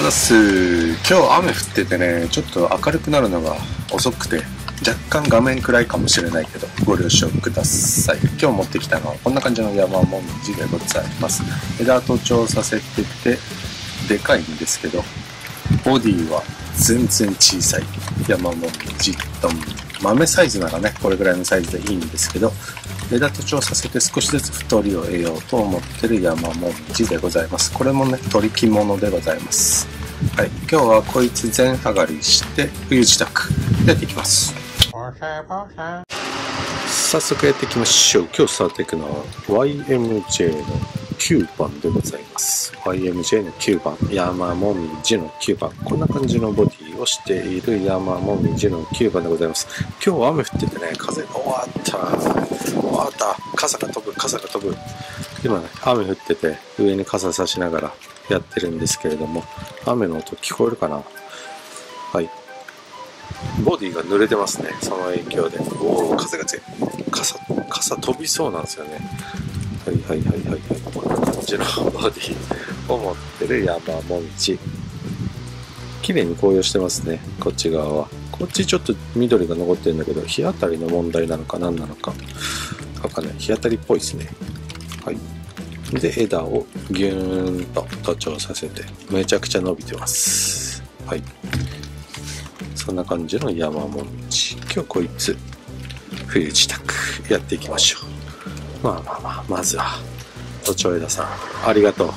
おざす。今日雨降っててねちょっと明るくなるのが遅くて若干画面暗いかもしれないけどご了承ください。今日持ってきたのはこんな感じの山もみじでございます。枝と調させててでかいんですけどボディは全然小さい。山もみじと豆サイズならねこれぐらいのサイズでいいんですけど枝と調させて少しずつ太りを得ようと思ってる山もみでございます。これもね取り着物でございます。はい。今日はこいつ全上がりして冬支度。やっていきます。早速やっていきましょう。今日触っていくのは YMJ の9番でございます。YMJ の9番山もみじの9番。こんな感じのボディをしている山もみじの9番でございます。今日雨降っててね風が終わった。終わった。傘が飛ぶ傘が飛ぶ。今ね雨降ってて上に傘差しながらやってるんですけれども雨の音聞こえるかな？はい。ボディが濡れてますねその影響で。おお風が強い。傘傘飛びそうなんですよね。はいはいはいはいはい。こんな感じのボディを持ってる山もみじ綺麗に紅葉してますね。こっち側は。こっちちょっと緑が残ってるんだけど日当たりの問題なのか何なのか。わかんない。日当たりっぽいですね。はい。で枝をギューンと徒長させてめちゃくちゃ伸びてます。はい。そんな感じの山もみじ今日こいつ冬支度やっていきましょう。まあまあまあまずは都庁枝さんありがとう。